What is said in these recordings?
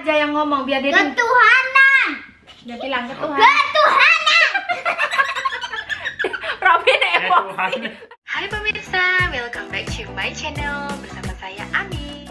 aja yang ngomong biar dia Ketuhanan. dia bilang ketuhanan. Ketuhanan. Robin Ya emosi. Tuhan. Hai pemirsa, welcome back to my channel bersama saya Ami.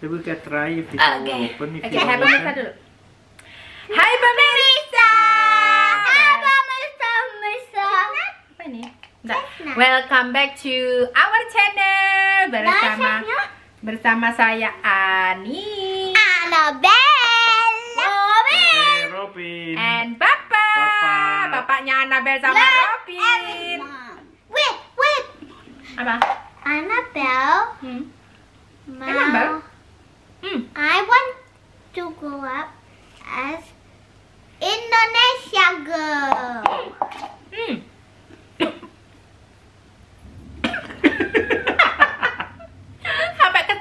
Coba kita try if it's Oke. open. If hai open. pemirsa dulu. Hai pemirsa. Apa mersa mersa? Apa Enggak. Welcome back to our channel bersama bersama saya Ani Annabelle. Robin. Robin. and Papa. Papa. Bapaknya Annabelle sama Let Robin. Wait, wait. Apa? Annabelle. Hmm. Mau. Annabelle? Hmm. I want to grow up as Indonesia girl. Hmm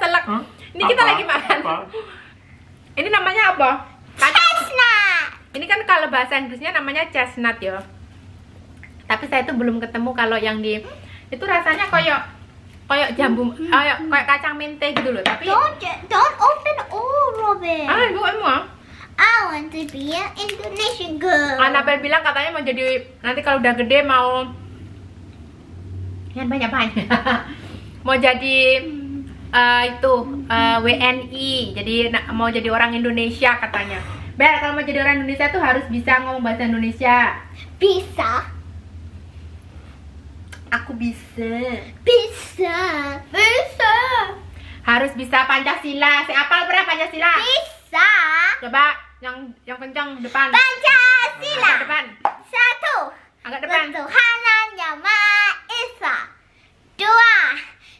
keselak. Hah? Ini kita Apa? lagi makan. Apa? Ini namanya apa? Kacang. Chestnut. Ini kan kalau bahasa Inggrisnya namanya chestnut ya. Tapi saya itu belum ketemu kalau yang di itu rasanya kayak kayak jambu, kayak kayak kacang mente gitu loh. Tapi Don't don't open all, Robin. ah ibu emang. I want to be an Indonesian girl. Annabelle bilang katanya mau jadi nanti kalau udah gede mau yang banyak banyak mau jadi eh, itu eh, WNI jadi mau jadi orang Indonesia katanya Bel kalau mau jadi orang Indonesia tuh harus bisa ngomong bahasa Indonesia Bisa. aku bisa Bisa. Bisa. harus bisa Pancasila si apal pernah Pancasila Bisa. coba yang yang kencang depan Pancasila. Agak depan Satu. agak depan Ketuhanan yang Maha Esa. Dua.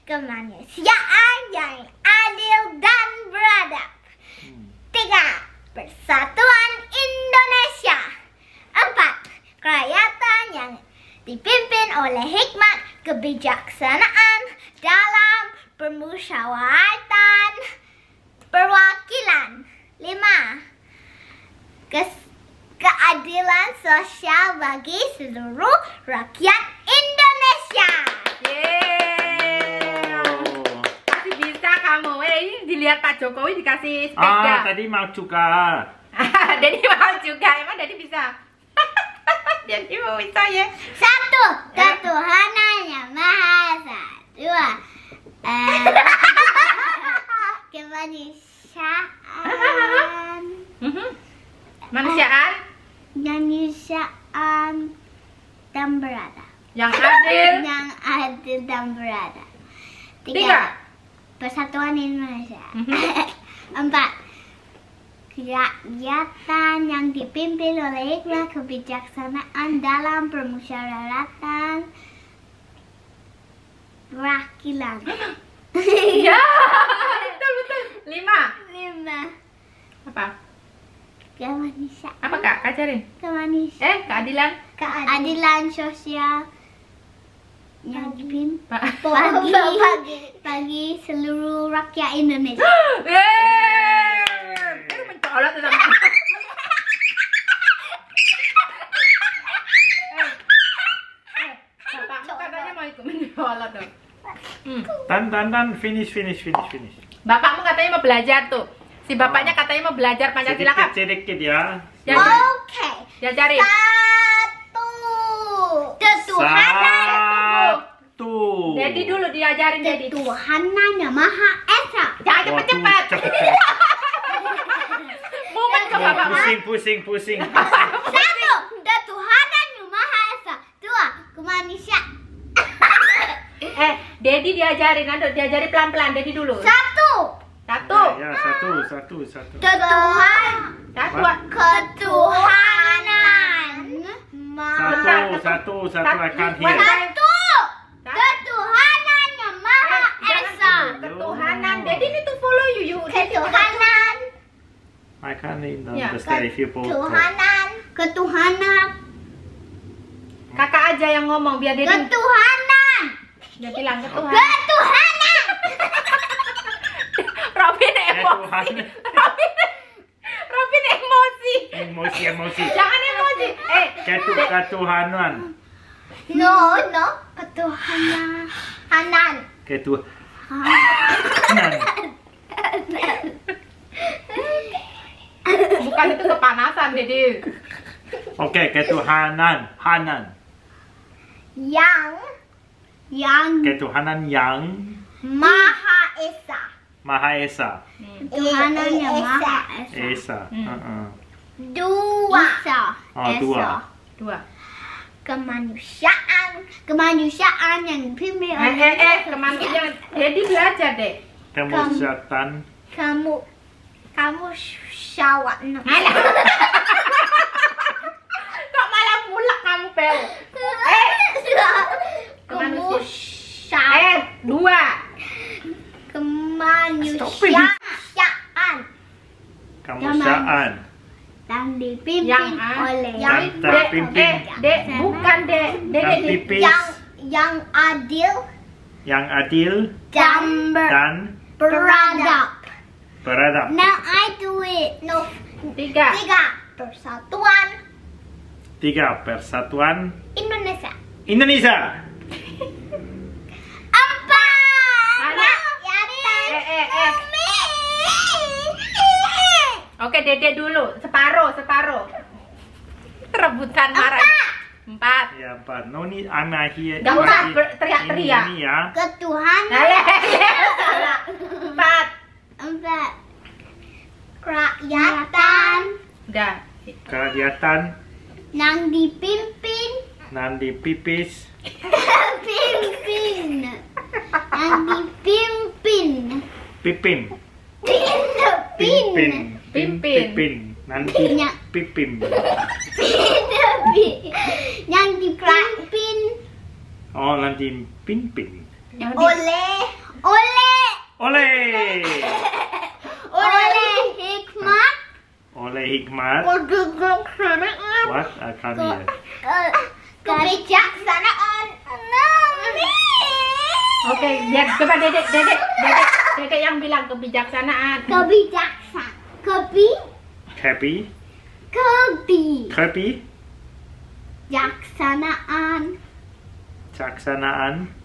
Kemanusiaan yang adil dan beradab. Tiga. Persatuan Indonesia. Empat. Kerakyatan yang dipimpin oleh hikmat kebijaksanaan dalam permusyawaratan perwakilan. Lima. Kes- keadilan sosial bagi seluruh rakyat Indonesia. Yeay. Oh. Masih bisa kamu. Eh, ini dilihat Pak Jokowi dikasih sepeda. Ah, tadi mau juga. Dedi mau juga. Emang Dedi bisa? Dedi mau bisa ya. Satu, ketuhanan yang maha esa. Dua, eh, kemanusiaan, Mhm. Manusiaan kemanusiaan dan beradab. yang adil. Yang adil dan beradab. Tiga. Persatuan Indonesia. Empat. Kerakyatan yang dipimpin oleh hikmah kebijaksanaan dalam permusyawaratan perwakilan. Ya. betul betul. Lima. Lima. Apa? Kemanusiaan. Apa kak? Ajarin. Kemanusiaan. Eh, keadilan. Keadilan sosial yang dipimpin Pak. bagi, bagi seluruh rakyat Indonesia. Yeay. Baru mencolot sama. Eh, eh, Bapakmu katanya mau ikut mencolot dong. Hmm. Tan, tan, tan. Finish, finish, finish, finish. Bapakmu katanya mau belajar tuh. Si bapaknya katanya mau belajar Pancasila kak. Sedikit, sedikit ya. Oke. jadi- Ya cari. Satu. Ketuhanan. Satu. Diajarin Dedi. Ketuhanan yang Maha Esa. Jangan cepet-cepet. cepet, cepet. Mumet ke bapakmu. Pusing, pusing, pusing. Satu. Ketuhanan yang Maha Esa. Dua. Kemanusiaan. Eh, Dedi diajarin, Ando diajari pelan-pelan Dedi dulu. Satu. Satu. Ya, satu, satu, satu. Ketuhan. Satu. Ketuhanan. Satu, satu, satu. Can't hear. Satu. Ketuhanan yang Maha Eh, jangan Esa. gitu. Ketuhanan. Dedi ini tuh follow you, you. Dedi Ketuhanan. Can't even Ya, talk. Ketuhanan. Ketuhanan. Kakak aja yang ngomong biar Dedi Ketuhanan. dia bilang ketuhanan. Ketuhanan. Robin emosi. Robin, Robin emosi. Emosi, emosi. Jangan emosi. eh Ketu ketuhanan. No, no. Ketuhanan. Hanan. Ketuhanan. Bukan itu kepanasan Dede Oke, ketuhanan. Hanan. Yang. Yang Ketuhanan yang Maha Esa. Maha Esa. Tuhanan yang Maha Esa. Esa. Hmm. Uh-uh. Dua. Esa. Oh, dua. dua Kemanusiaan. Kemanusiaan yang dipimpin eh eh eh kemanusiaan Dedi belajar deh Kemanusiaan. kamu kamu syawan Alah. kok malah mulak kamu pel eh. Kemanusia- eh dua. Kemanusiaan. Kemanusiaan. yang dipimpin yang ah. Oleh yang Dan dek. terpimpin. eh dek bukan dek. Dek Dan dek pipis. yang yang adil. Yang adil. Dan dan beradab. Beradab. Now I do it. No, tiga tiga persatuan Tiga, persatuan Indonesia. Indonesia. Empat Anak. eh eh eh oke dedek dulu separuh separuh rebutan marah empat Ya, empat. No need, I'm not here. Gak usah teriak-teriak. Ya. Salah. empat empat rakyatan udah Kegiatan yang dipimpin. Nanti pipis pimpin. Yang dipimpin. Pipin. Pimpin. Pimpin. Pimpin. nanti pipin yang dipimpin. Oh nanti pimpin yang di oleh oleh. Oleh oleh hikmat. Oleh hikmat. Kebijaksanaan. What I can't hear kebijaksanaan. Oke biar coba dedek dedek dedek dedek yang bilang kebijaksanaan. Kebijaksan kebi happy kebi happy jaksanaan. Caksanaan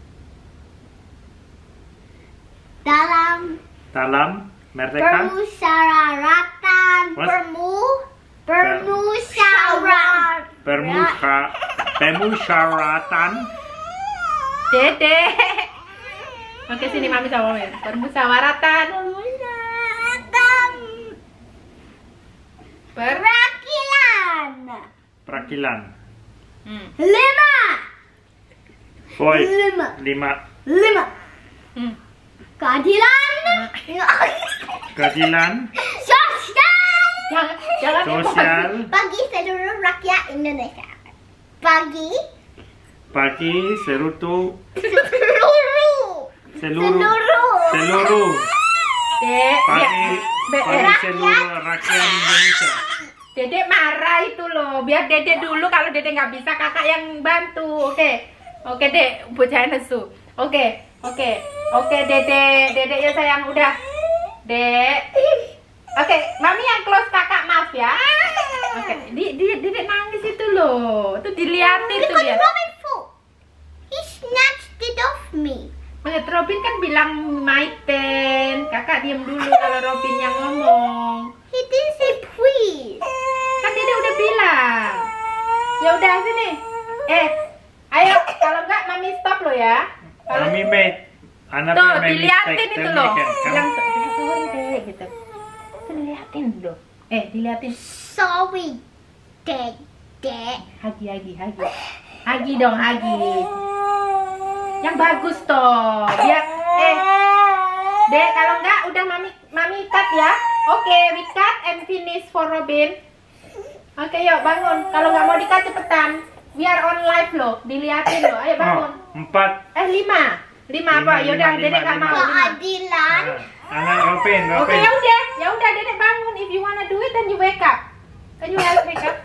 dalam dalam merdeka? Permusyawaratan. Permu? Permusyawaratan permuka permusyawaratan? Dedek oke sini mami sama mami. Permusyawaratan. Permusyawaratan. Per perwakilan perakilan. Hmm. lima. Boy lima. Lima. Lima. Hmm. Keadilan. Keadilan. Sosial. Sosial. Bagi seluruh rakyat Indonesia. Bagi bagi seluruh. Seluruh. Seluruh. Seluruh. Seluruh. Dek bagi bagi seluruh rakyat Indonesia. Dedek marah itu loh. Biar dedek dulu kalau dedek nggak bisa kakak yang bantu. Oke. Oke dek. Bocah nesu. Oke. Oke oke dedek dedek ya sayang udah dek oke mami yang close kakak maaf ya oke di, di, dedek nangis itu loh tuh diliatin tuh Look dia. He snatched it off me. Menurut Robin kan bilang Maiten kakak diem dulu kalau Robin yang ngomong He didn't say please. kan dia udah bilang ya udah sini eh ayo kalau enggak mami stop lo ya kalau kami made anak tuh diliatin itu loh. come. bilang sorry deh gitu. Tuh diliatin loh. Eh diliatin. Sorry, Dad. Dad. hagi hagi hagi. Hagi dong hagi. Yang bagus toh. Biar eh. Dek kalau enggak udah mami mami cut ya. Oke we cut and finish for Robin. Oke yuk bangun. Kalau nggak mau dikat cepetan. Biar on live loh. Diliatin loh. Ayo bangun. oh, empat. Eh lima lima apa Lima, yaudah lima, dedek lima, nggak lima. mau lima Keadilan. Ah, anak Robin oke ya udah ya udah dedek bangun if you wanna do it then you wake up can you help wake up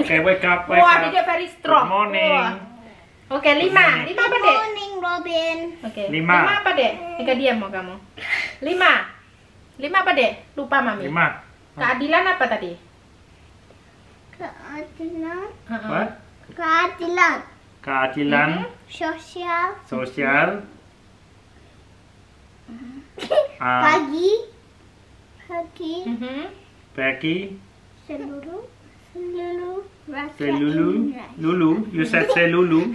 okay wake up wake Wah, up dedek very strong. good morning. Oke, lima. Lima apa, Dek? morning, Robin. Oke. Lima. apa, Dek? Eka diam mau kamu. Lima. Lima apa, Dek? Lupa, Mami. lima Keadilan apa tadi? Keadilan. What? Keadilan. Keadilan Sosial. sosial. Ah, Bagi. Bagi. Mhm. bagi Seluruh. Seluruh. Indonesia. Lulu. You said selulu.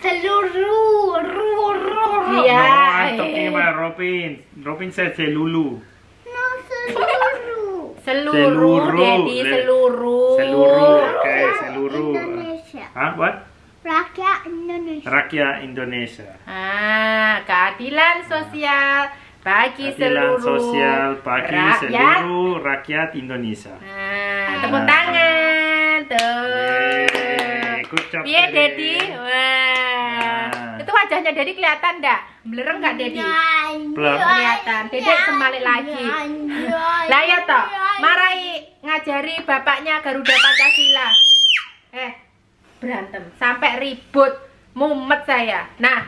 Seluruh. Ruh, ruh, ruh. Iya. No, I'm talking about Robin. Robin said selulu. No, seluruh. Seluruh, Seluruh. Dedi, Le- seluruh. Seluruh. Okay, seluruh. Huh? What? Rakyat Indonesia. Rakyat Indonesia. Ah, keadilan sosial bagi Keadilan seluruh sosial bagi rakyat. seluruh rakyat Indonesia. Nah, tepuk tangan tuh. Yeay, good job, Dede. Dedi? Wah. Nah. Itu wajahnya Dedi kelihatan enggak? Belereng enggak, Dedi? Belum. Kelihatan. Dedek semalik lagi. Lah ya toh, marai ngajari bapaknya Garuda Pancasila. Eh, berantem sampai ribut, mumet saya. Nah,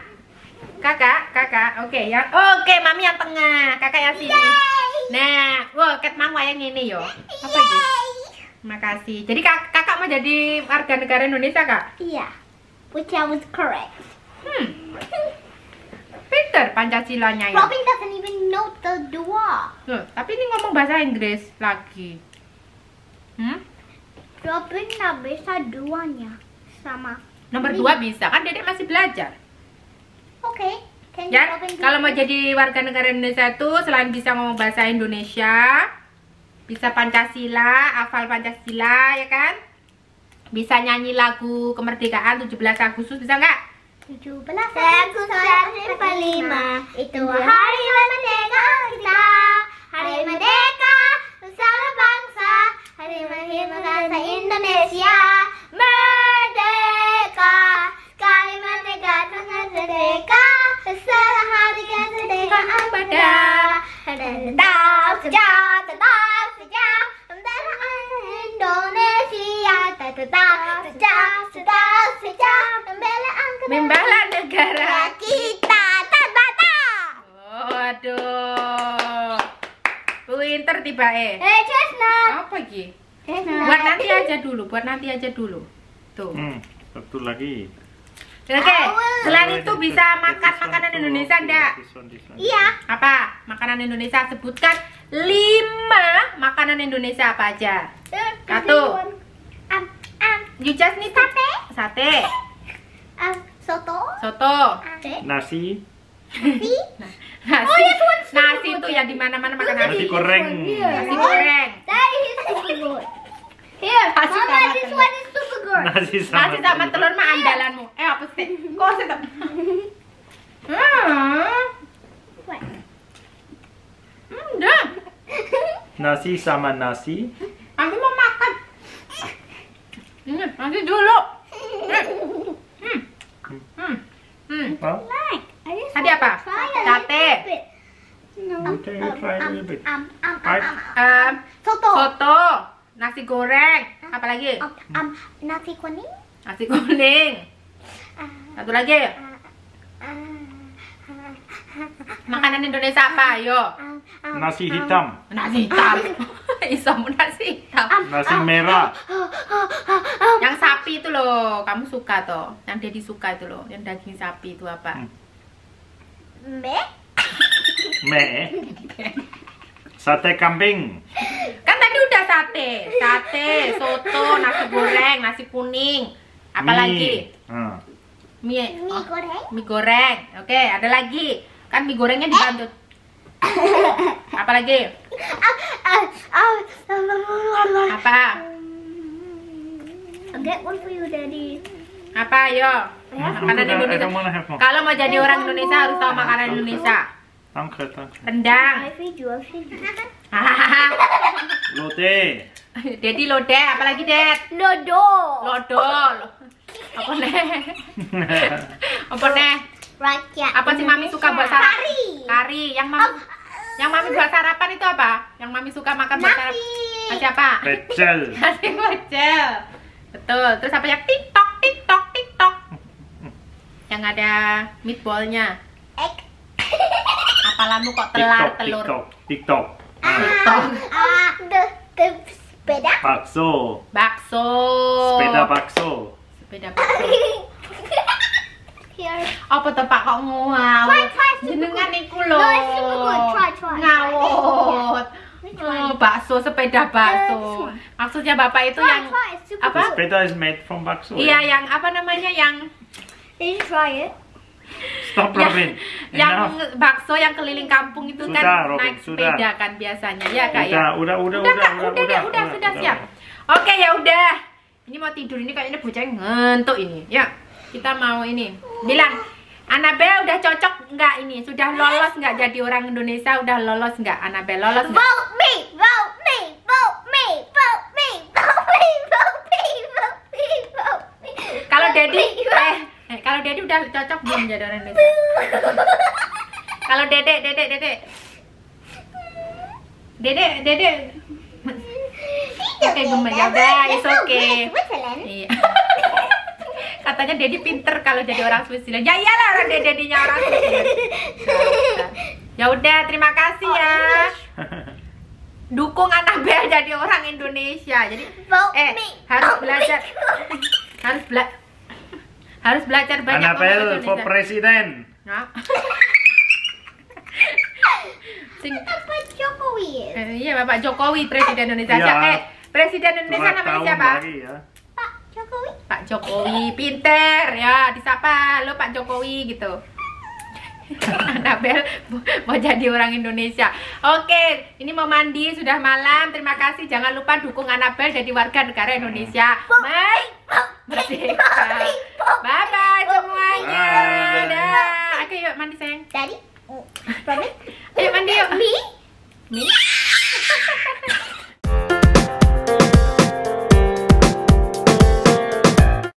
kakak, kakak, oke ya. Oke, mami yang tengah, kakak yang sini. Nah, wah, ket mang wayang ini yo. Apa ini? Makasih. Jadi kak, kakak mau jadi warga negara Indonesia kak? Iya. Which I was correct. Hmm, pinter Pancasilanya ya. Robin doesn't even know the dua. Loh, tapi ini ngomong bahasa Inggris lagi. Hmm? Robin nggak bisa duanya sama. Nomor dua bisa kan Dedek masih belajar. Oke. You Ya, kalau mau jadi warga negara Indonesia itu selain bisa ngomong bahasa Indonesia, bisa Pancasila, hafal Pancasila ya kan? Bisa nyanyi lagu kemerdekaan 17 Agustus bisa nggak? 17 Agustus 45 itu hari merdeka kita hari merdeka bersama bangsa hari merdeka Indonesia pada tetap tetap Indonesia tetap tetap Membela negara. kita tanpa Oh, aduh. Pinter tiba eh. Eh, chestnut. Apa. Buat nanti aja dulu, buat nanti aja dulu. Tuh. Hmm, satu lagi. Oke, selain itu bisa makan makanan Indonesia enggak? Iya. Apa? Makanan Indonesia sebutkan lima makanan Indonesia apa aja? Satu. Am, am, You just need sate. Sate. am, soto. Soto. Nasi, Nasi. Nasi. Oh, yes, one super nasi good. itu ya di mana-mana makan nasi nasi. goreng. Nasi goreng. That is super good. Here, Nasi Mama, sama this one is Nasi sama, Nasi sama telur mah andalanmu. Eh apa sih? Kok sih tak? Hmm. Hmm. Nasi sama nasi. Aku mau makan. Ini nasi dulu. Hmm. Hmm. Hmm. Like, just Tadi apa? Sate. Okay, you try a little bit. Um, um, um, um, um, Em, Soto. soto, nasi goreng, apa lagi? Um, um, nasi kuning. Nasi kuning. Uh, Satu lagi. uh, uh, Makanan Indonesia apa? Ayo. um, um, Nasi um, hitam. Nasi hitam. Isom nasi hitam. Nasi merah. Yang sapi itu loh, kamu suka toh? Yang Dedi suka itu loh, yang daging sapi itu apa? Hmm. Meh. Me. Sate kambing. Sate, sate, soto, nasi goreng, nasi kuning. Apa Mie. lagi? Ah. Mie. Mie Oh, goreng. mie goreng. Oke, ada lagi. Kan mie gorengnya dibantu. Apa lagi? Ah, ah, ah, Apa? Get one for you, Daddy. Apa? Ya. Makanan Indonesia. Kalau mau jadi orang Indonesia harus tahu makanan Indonesia. Rendang. Lote. Dedi lode, apalagi Ded? Nodo. Lodol. Apa nih? Apa nih? Rakyat. Apa sih mami suka buat sarapan? Kari. Kari. Yang mami yang mami buat sarapan itu apa? Yang mami suka makan buat sarapan? Nasi. Nasi apa? Pecel. Nasi pecel. Betul. Terus apa yang tiktok, tiktok, tiktok. Yang ada meatballnya. Egg. Apalanmu kok telar TikTok, telur? TikTok, TikTok. Ah. TikTok. The the Sepeda. Bakso. Bakso. Sepeda bakso. Sepeda bakso. Apa tuh Pak kok ngawut? Jenengan iku lho. Ngawut. Oh, bakso, sepeda bakso. Maksudnya Bapak itu yang apa? Sepeda is made from bakso. Iya, yang apa namanya yang Did you try it? Stop Robin. yang, yang bakso yang keliling kampung itu kan sudah, kan Robin, naik sudah. sepeda kan biasanya ya kak udah, ya. Udah udah udah udah udah udah, udah, udah, udah, sudah siap. Udah. Oke ya udah. Ini mau tidur ini kayaknya bocah ngentuk ini. Ya kita mau ini bilang Anabel udah cocok enggak ini? Sudah lolos enggak jadi orang Indonesia? Udah lolos enggak Anabel? Lolos enggak? Vote me, vote me, vote me, vote me, vote me, vote me, vote me, vote me. Kalau Daddy kalau Dedi udah cocok belum jadi orang Indonesia kalau Dede Dede Dede Dede Dede Oke, gemes ya okay. Switzerland. Iya. Katanya Dedi pinter kalau jadi orang Switzerland. Ya iyalah orang Dedinya orang Switzerland. Ya udah, terima kasih ya. Dukung Anabel jadi orang Indonesia. Jadi eh harus belajar harus bela harus belajar banyak bahasa for president. Nah. Sing, Apa Jokowi eh, iya Bapak Jokowi Presiden Indonesia. Iya. Eh, Presiden Indonesia namanya siapa? lagi ya. Pak Jokowi. Pak Jokowi pinter ya disapa lo Pak Jokowi gitu Anabel mau jadi orang Indonesia. Oke ini mau mandi sudah malam. Terima kasih. Jangan lupa dukung Anabel jadi warga negara Indonesia. Bye. Merdeka Bye. Bye semuanya. Dah Oke yuk mandi sayang. Daddy. Robin. Ayo mandi yuk. Me. Me